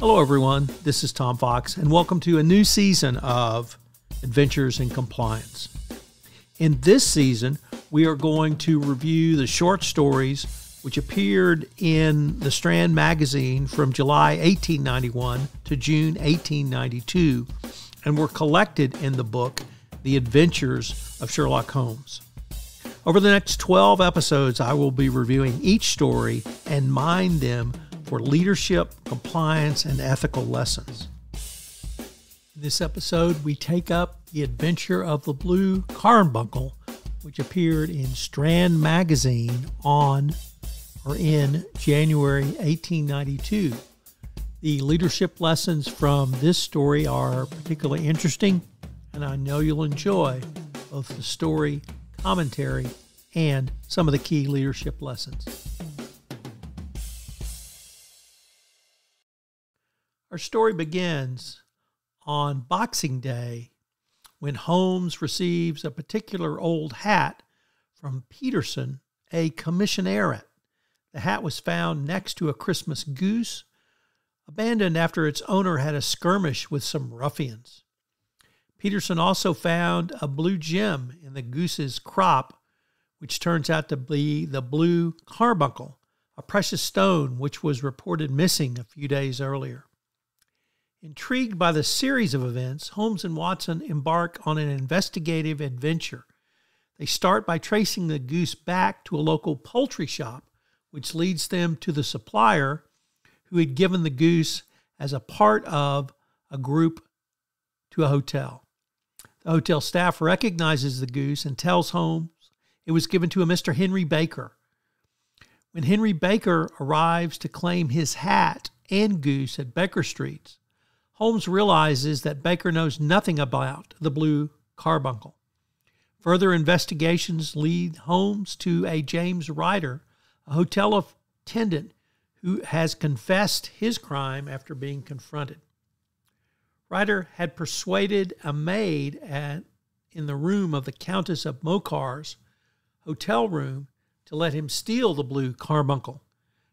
Hello, everyone. This is Tom Fox, and welcome to a new season of Adventures in Compliance. In this season, we are going to review the short stories which appeared in the Strand magazine from July 1891 to June 1892 and were collected in the book The Adventures of Sherlock Holmes. Over the next 12 episodes, I will be reviewing each story and mine them for leadership, compliance, and ethical lessons. In this episode, we take up the adventure of the Blue Carbuncle, which appeared in Strand magazine on or in January 1892. The leadership lessons from this story are particularly interesting, and I know you'll enjoy both the story, commentary, and some of the key leadership lessons. Our story begins on Boxing Day when Holmes receives a particular old hat from Peterson, a commissionaire. The hat was found next to a Christmas goose, abandoned after its owner had a skirmish with some ruffians. Peterson also found a blue gem in the goose's crop, which turns out to be the blue carbuncle, a precious stone which was reported missing a few days earlier. Intrigued by the series of events, Holmes and Watson embark on an investigative adventure. They start by tracing the goose back to a local poultry shop, which leads them to the supplier who had given the goose as a part of a group to a hotel. The hotel staff recognizes the goose and tells Holmes it was given to a Mr. Henry Baker. When Henry Baker arrives to claim his hat and goose at Baker Streets, Holmes realizes that Baker knows nothing about the blue carbuncle. Further investigations lead Holmes to a James Ryder, a hotel attendant who has confessed his crime after being confronted. Ryder had persuaded a maid at, in the room of the Countess of Morcar's hotel room to let him steal the blue carbuncle.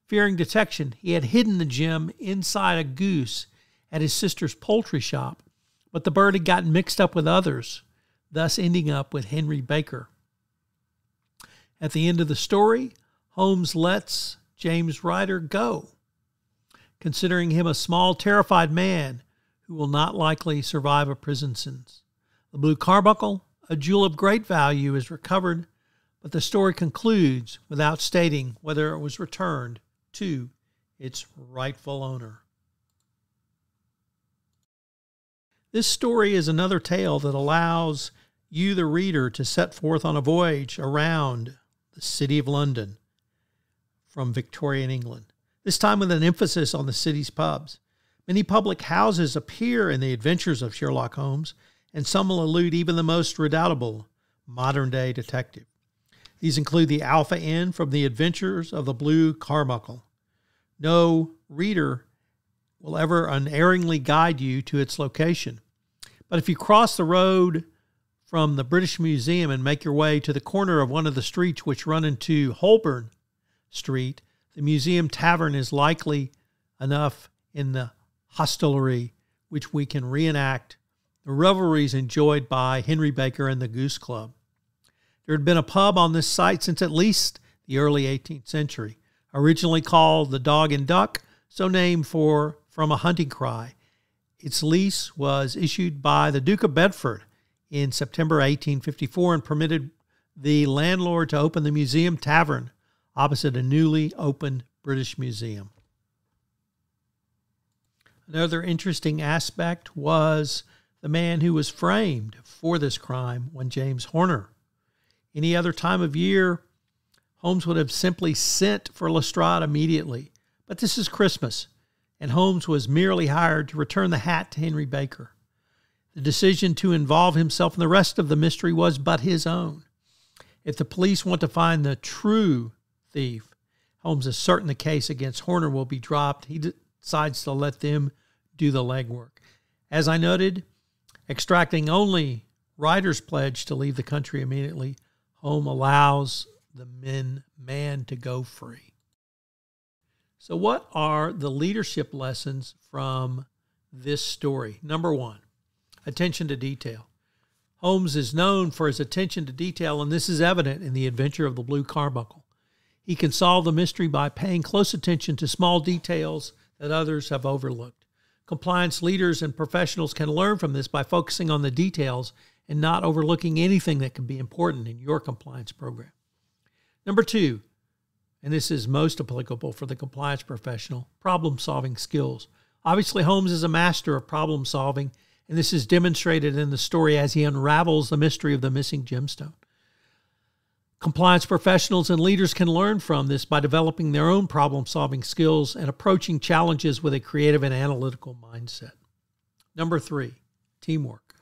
Fearing detection, he had hidden the gem inside a goose at his sister's poultry shop, but the bird had gotten mixed up with others, thus ending up with Henry Baker. At the end of the story, Holmes lets James Ryder go, considering him a small, terrified man who will not likely survive a prison sentence. The blue carbuncle, a jewel of great value, is recovered, but the story concludes without stating whether it was returned to its rightful owner. This story is another tale that allows you, the reader, to set forth on a voyage around the City of London from Victorian England, this time with an emphasis on the city's pubs. Many public houses appear in the adventures of Sherlock Holmes, and some will elude even the most redoubtable modern day detective. These include the Alpha Inn from the adventures of the Blue Carbuncle. No reader will ever unerringly guide you to its location. But if you cross the road from the British Museum and make your way to the corner of one of the streets which run into Holborn Street, the Museum Tavern is likely enough in the hostelry which we can reenact the revelries enjoyed by Henry Baker and the Goose Club. There had been a pub on this site since at least the early 18th century, originally called the Dog and Duck, so named for from a hunting cry. Its lease was issued by the Duke of Bedford in September 1854 and permitted the landlord to open the Museum Tavern opposite a newly opened British Museum. Another interesting aspect was the man who was framed for this crime, one James Horner. Any other time of year, Holmes would have simply sent for Lestrade immediately. But this is Christmas, and Holmes was merely hired to return the hat to Henry Baker. The decision to involve himself in the rest of the mystery was but his own. If the police want to find the true thief, Holmes is certain the case against Horner will be dropped. He decides to let them do the legwork. As I noted, extracting only Ryder's pledge to leave the country immediately, Holmes allows the men, man to go free. So, what are the leadership lessons from this story? Number one, attention to detail. Holmes is known for his attention to detail, and this is evident in The Adventure of the Blue Carbuncle. He can solve the mystery by paying close attention to small details that others have overlooked. Compliance leaders and professionals can learn from this by focusing on the details and not overlooking anything that can be important in your compliance program. Number two, and this is most applicable for the compliance professional, problem solving skills. Obviously, Holmes is a master of problem solving, and this is demonstrated in the story as he unravels the mystery of the missing gemstone. Compliance professionals and leaders can learn from this by developing their own problem solving skills and approaching challenges with a creative and analytical mindset. Number three, teamwork.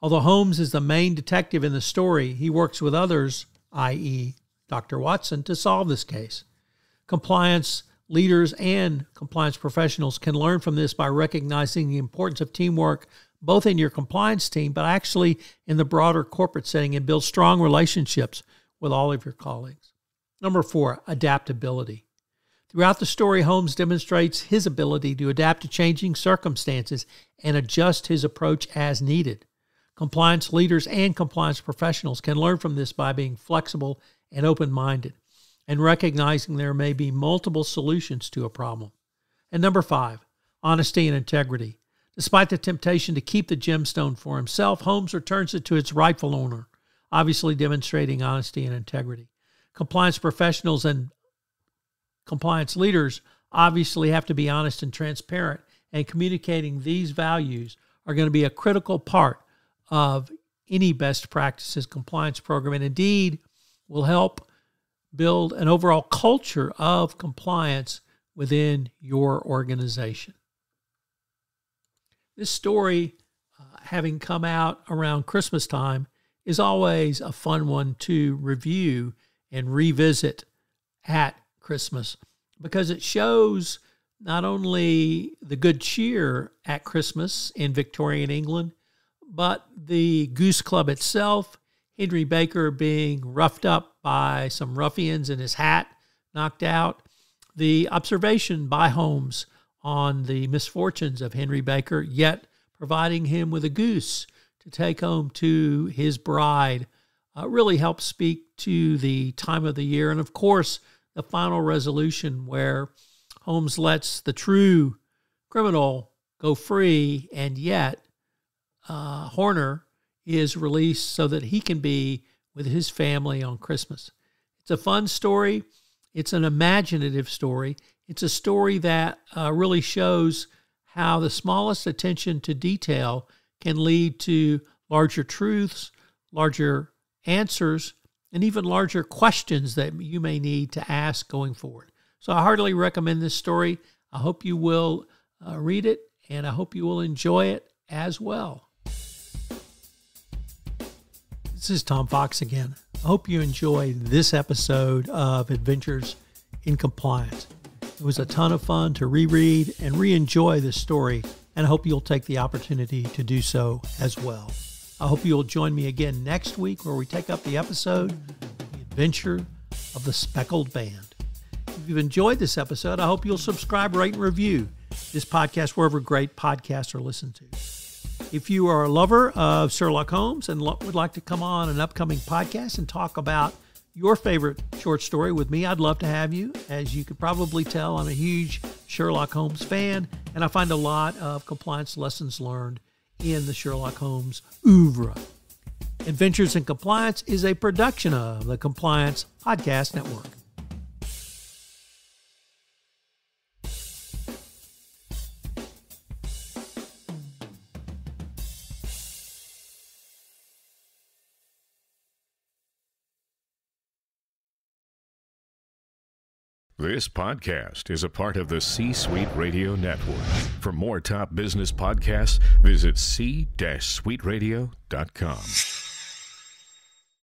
Although Holmes is the main detective in the story, he works with others, i.e., Dr. Watson, to solve this case. Compliance leaders and compliance professionals can learn from this by recognizing the importance of teamwork both in your compliance team, but actually in the broader corporate setting and build strong relationships with all of your colleagues. Number four, adaptability. Throughout the story, Holmes demonstrates his ability to adapt to changing circumstances and adjust his approach as needed. Compliance leaders and compliance professionals can learn from this by being flexible and open minded and recognizing there may be multiple solutions to a problem. And number five, honesty and integrity. Despite the temptation to keep the gemstone for himself, Holmes returns it to its rightful owner, obviously demonstrating honesty and integrity. Compliance professionals and compliance leaders obviously have to be honest and transparent, and communicating these values are going to be a critical part of any best practices compliance program, and indeed will help build an overall culture of compliance within your organization. This story, uh, having come out around Christmas time, is always a fun one to review and revisit at Christmas because it shows not only the good cheer at Christmas in Victorian England, but the Goose Club itself, Henry Baker being roughed up by some ruffians and his hat knocked out, the observation by Holmes on the misfortunes of Henry Baker, yet providing him with a goose to take home to his bride uh, really helps speak to the time of the year. And of course, the final resolution where Holmes lets the true criminal go free, and yet uh, Horner is released so that he can be with his family on Christmas. It's a fun story. It's an imaginative story. It's a story that uh, really shows how the smallest attention to detail can lead to larger truths, larger answers, and even larger questions that you may need to ask going forward. So I heartily recommend this story. I hope you will uh, read it and I hope you will enjoy it as well. This is Tom Fox again. I hope you enjoyed this episode of Adventures in Compliance. It was a ton of fun to reread and re enjoy this story, and I hope you'll take the opportunity to do so as well. I hope you'll join me again next week where we take up the episode The Adventure of the Speckled Band. If you've enjoyed this episode, I hope you'll subscribe, rate, and review this podcast wherever great podcasts are listened to. If you are a lover of Sherlock Holmes and would like to come on an upcoming podcast and talk about your favorite short story with me, I'd love to have you. As you could probably tell, I'm a huge Sherlock Holmes fan, and I find a lot of compliance lessons learned in the Sherlock Holmes oeuvre. Adventures in Compliance is a production of the Compliance Podcast Network. This podcast is a part of the C Suite Radio Network. For more top business podcasts, visit c-suiteradio.com.